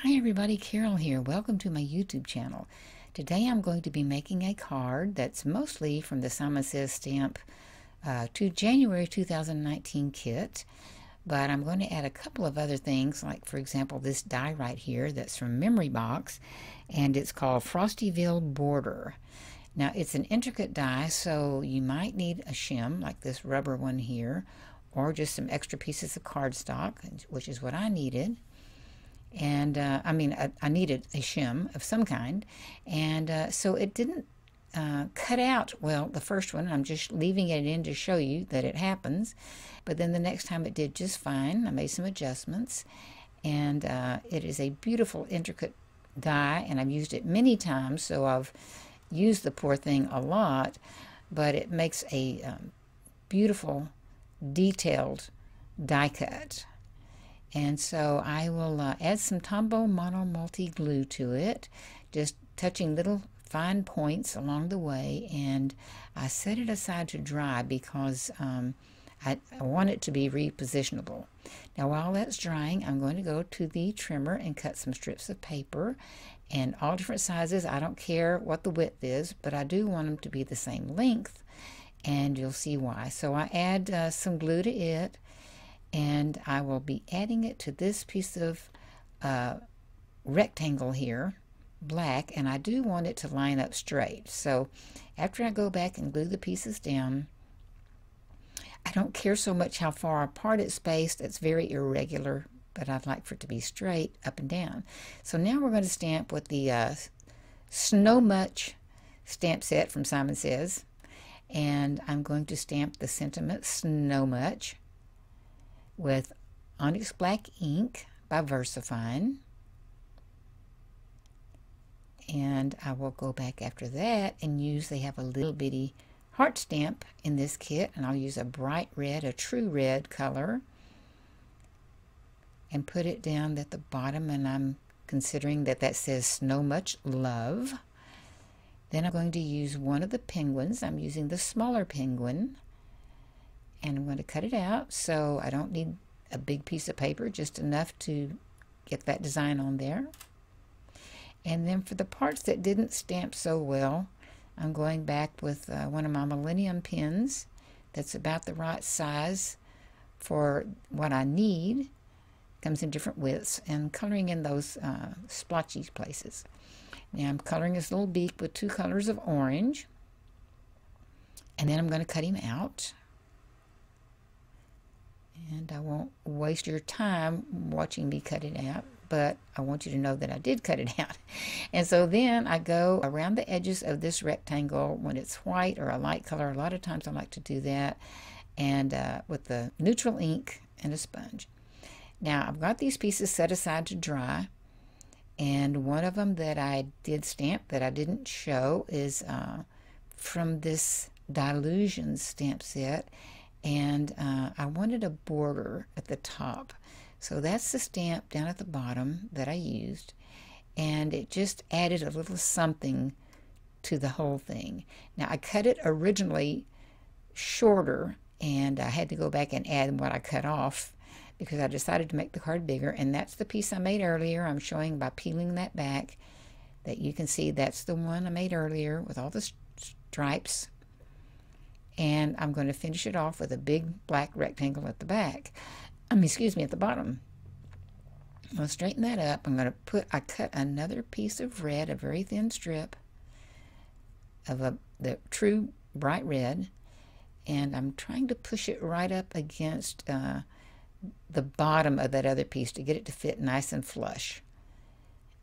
Hi everybody, Carol here. Welcome to my YouTube channel. Today I'm going to be making a card that's mostly from the Simon Says stamp uh, to January 2019 kit, but I'm going to add a couple of other things, like for example this die right here that's from Memory Box, and it's called Frostyville Border. Now it's an intricate die, so you might need a shim, like this rubber one here, or just some extra pieces of cardstock, which is what I needed and uh, I mean, I, I, needed a shim of some kind, and uh, so it didn't uh, cut out well the first one. I'm just leaving it in to show you that it happens, but then the next time it did just fine. I made some adjustments, and uh, it is a beautiful, intricate die, and I've used it many times, so I've used the poor thing a lot, but it makes a um, beautiful, detailed die cut. And so I will uh, add some Tombow Mono Multi glue to it, just touching little fine points along the way. And I set it aside to dry because um, I, I, want it to be repositionable. Now while that's drying, I'm going to go to the trimmer and cut some strips of paper and all different sizes. I don't care what the width is, but I do want them to be the same length and you'll see why. So I add uh, some glue to it and I will be adding it to this piece of uh, rectangle here black and I do want it to line up straight. So after I go back and glue the pieces down I don't care so much how far apart it's spaced it's very irregular but I'd like for it to be straight up and down. So now we're going to stamp with the uh, Snow Much stamp set from Simon Says and I'm going to stamp the sentiment Snow Much with Onyx Black ink by VersaFine. And I will go back after that and use, they have a little bitty heart stamp in this kit. And I'll use a bright red, a true red color. And put it down at the bottom. And I'm considering that that says Snow Much Love. Then I'm going to use one of the penguins. I'm using the smaller penguin and I'm going to cut it out so I don't need a big piece of paper just enough to get that design on there. And then for the parts that didn't stamp so well I'm going back with uh, one of my Millennium pens that's about the right size for what I need. Comes in different widths and coloring in those uh, splotchy places. Now I'm coloring his little beak with two colors of orange and then I'm going to cut him out and I won't waste your time watching me cut it out, but I want you to know that I did cut it out. And so then I go around the edges of this rectangle when it's white or a light color. A lot of times I like to do that and uh, with the neutral ink and a sponge. Now I've got these pieces set aside to dry and one of them that I did stamp that I didn't show is uh, from this Dylusions stamp set and uh, I wanted a border at the top. So that's the stamp down at the bottom that I used, and it just added a little something to the whole thing. Now I cut it originally shorter, and I had to go back and add what I cut off because I decided to make the card bigger, and that's the piece I made earlier. I'm showing by peeling that back that you can see that's the one I made earlier with all the stripes and I'm going to finish it off with a big black rectangle at the back. I mean, excuse me, at the bottom. I'm going to straighten that up. I'm going to put, I cut another piece of red, a very thin strip of a, the true bright red, and I'm trying to push it right up against uh, the bottom of that other piece to get it to fit nice and flush.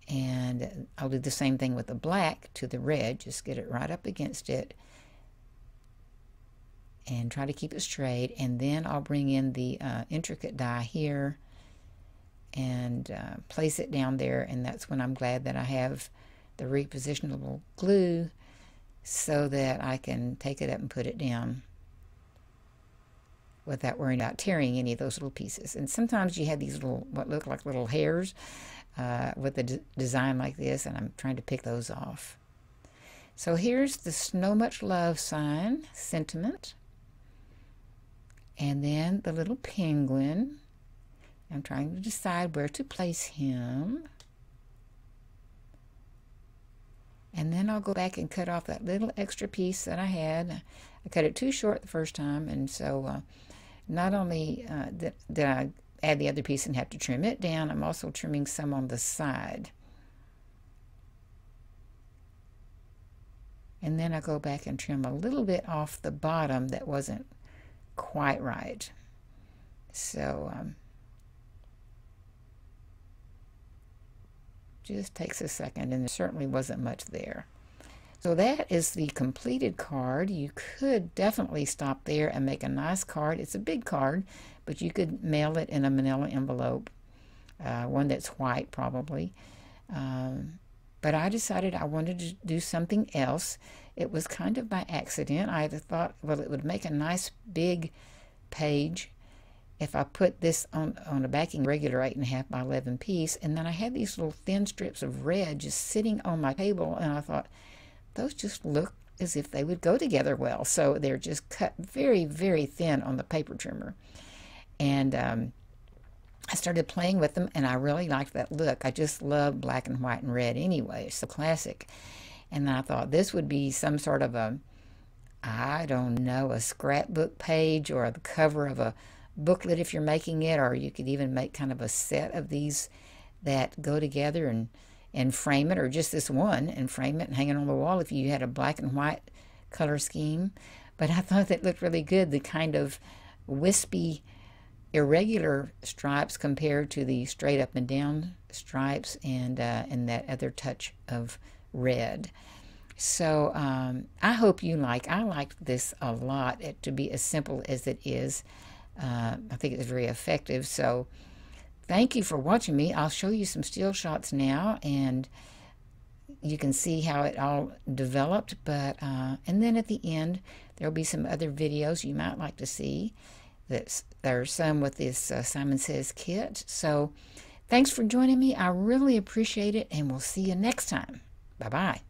And I'll do the same thing with the black to the red, just get it right up against it and try to keep it straight and then I'll bring in the uh, intricate die here and uh, place it down there and that's when I'm glad that I have the repositionable glue so that I can take it up and put it down without worrying about tearing any of those little pieces. And sometimes you have these little, what look like little hairs uh, with a design like this, and I'm trying to pick those off. So here's the Snow Much Love sign, sentiment. And then the little penguin. I'm trying to decide where to place him. And then I'll go back and cut off that little extra piece that I had. I cut it too short the first time, and so uh, not only uh, did, did I add the other piece and have to trim it down, I'm also trimming some on the side. And then I go back and trim a little bit off the bottom that wasn't quite right. So um, just takes a second and there certainly wasn't much there. So that is the completed card. You could definitely stop there and make a nice card. It's a big card, but you could mail it in a manila envelope, uh, one that's white probably. Um, but I decided I wanted to do something else. It was kind of by accident. I thought, well, it would make a nice big page if I put this on, on a backing regular 8.5 by 11 piece. And then I had these little thin strips of red just sitting on my table. And I thought, those just look as if they would go together well. So they're just cut very, very thin on the paper trimmer. And um, I started playing with them, and I really liked that look. I just love black and white and red anyway. It's so classic. And I thought this would be some sort of a, I don't know, a scrapbook page or the cover of a booklet if you're making it, or you could even make kind of a set of these that go together and and frame it, or just this one and frame it and hang it on the wall if you had a black and white color scheme. But I thought that looked really good, the kind of wispy, irregular stripes compared to the straight up and down stripes and, uh, and that other touch of red. So um, I hope you like. I liked this a lot. It, to be as simple as it is, uh, I think it's very effective. So thank you for watching me. I'll show you some still shots now, and you can see how it all developed. But uh, and then at the end, there'll be some other videos you might like to see. That's there's some with this uh, Simon Says kit. So thanks for joining me. I really appreciate it, and we'll see you next time. Bye bye.